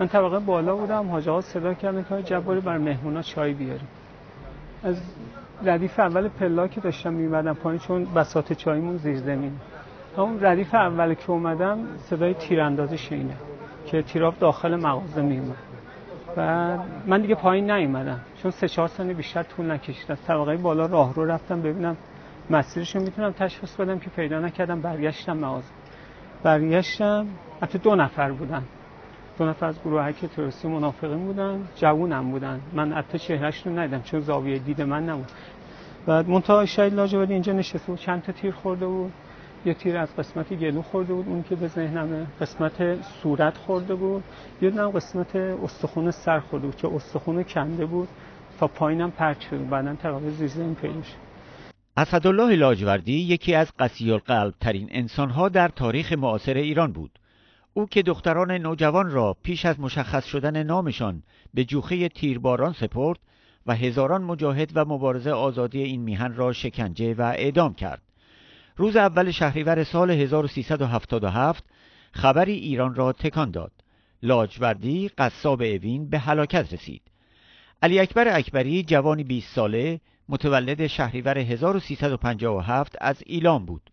من طبقه بالا بودم حاج آقا صدا کردن که جباری بر مهمونا چای بیاریم. از ردیف اول پلا که داشتم میمدم پایین چون بساط چایمون زیر زمین. همون ردیف اول که اومدم صدای تیراندازی شینه که تیراف داخل مغازه میومد و من دیگه پایین نیومدم چون سه چهار سنی بیشتر طول نکشید. از طبقه بالا راه رو رفتم ببینم مسیرش رو می‌تونم تشخیص بدم که پیدا نکردم برگشتم مغازه. برگشتم حتی دو نفر بودن. دو نفر از که تروریستی منافقین بودن جوونم بودن. من حتی چهرهش رو ندیدم چون زاویه دید من نبود. بعد منتها شاید لاجوردی اینجا نشسته بود چند تا تیر خورده بود. یه تیر از قسمت گلو خورده بود اون که به ذهنمه. قسمت صورت خورده بود. یه دونه قسمت استخون سر خورده بود که استخون کنده بود. تا پایینم پرچ شد. بعدا طبقه زیزه این پیش اسدالله لاجوردی یکی از قسی القلب ترین انسانها در تاریخ معاصر ایران بود. او که دختران نوجوان را پیش از مشخص شدن نامشان به جوخه تیرباران سپرد و هزاران مجاهد و مبارزه آزادی این میهن را شکنجه و اعدام کرد. روز اول شهریور سال 1377 خبری ایران را تکان داد. لاجوردی قصاب اوین به هلاکت رسید. علی اکبر اکبری جوانی 20 ساله متولد شهریور 1357 از ایلام بود.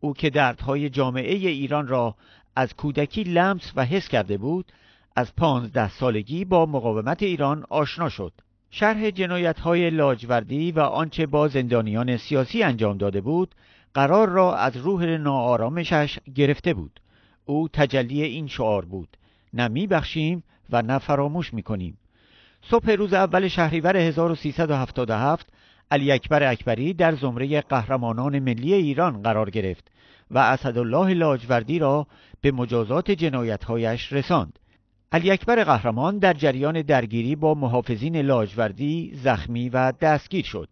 او که دردهای جامعه ایران را از کودکی لمس و حس کرده بود از پانزده سالگی با مقاومت ایران آشنا شد. شرح جنایت های لاجوردی و آنچه با زندانیان سیاسی انجام داده بود قرار را از روح ناآرامشش گرفته بود. او تجلی این شعار بود نه میبخشیم و نه فراموش می‌کنیم. صبح روز اول شهریور 1377 علی اکبر اکبری در زمره قهرمانان ملی ایران قرار گرفت و اسدالله لاجوردی را به مجازات جنایتهایش رساند. علی اکبر قهرمان در جریان درگیری با محافظین لاجوردی زخمی و دستگیر شد.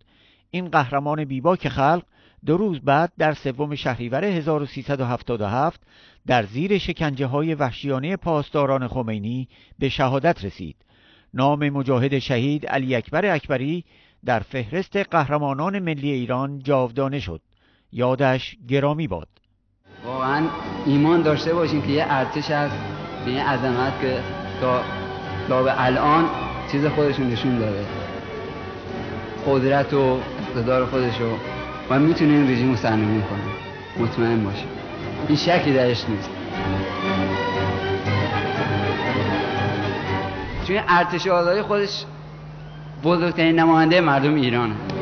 این قهرمان بیباک خلق دو روز بعد در سوم شهریور 1377 در زیر شکنجه های وحشیانه پاسداران خمینی به شهادت رسید. نام مجاهد شهید علی اکبر اکبری در فهرست قهرمانان ملی ایران جاودانه شد. یادش گرامی باد. واقعا ایمان داشته باشیم که یه ارتش هست به این عظمت که تا, تا به الان چیز خودشون نشون داده قدرت و اقتدار خودشو و می‌تونه این رژیم رو سرنگون کنه مطمئن باشه این شکی درش نیست چون ارتش آزادی خودش بزرگترین نماینده مردم ایرانه.